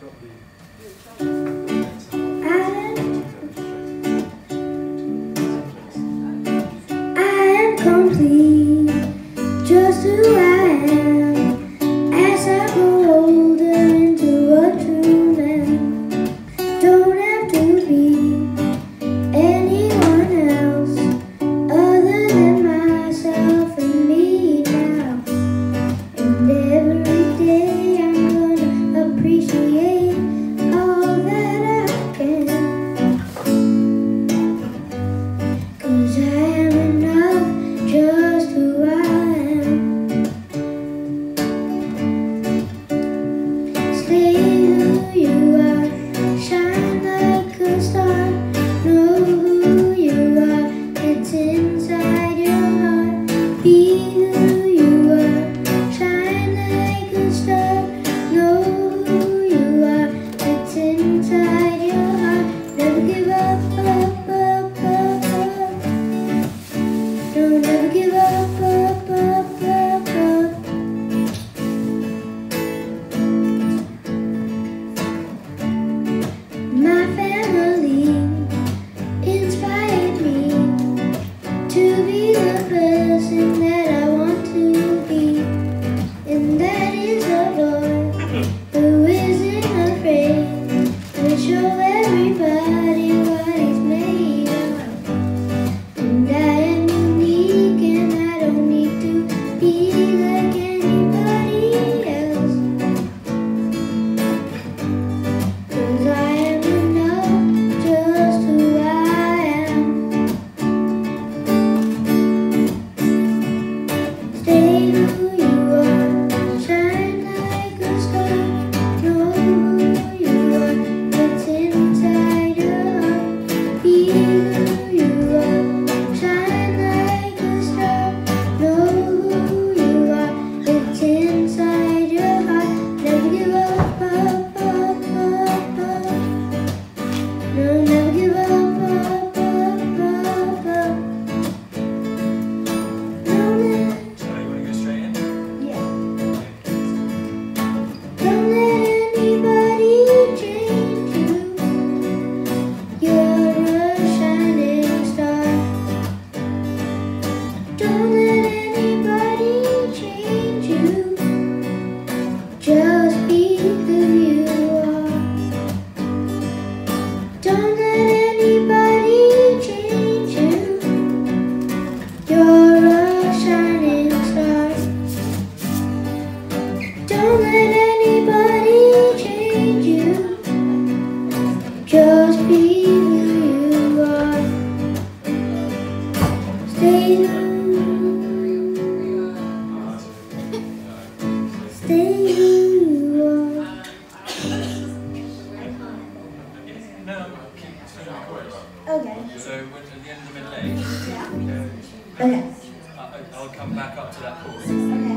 complete. Just be who you are. Stay who Stay who you are. Okay. So at the end of the middle age, yeah. Um, okay. I'll come back up to that point. Okay.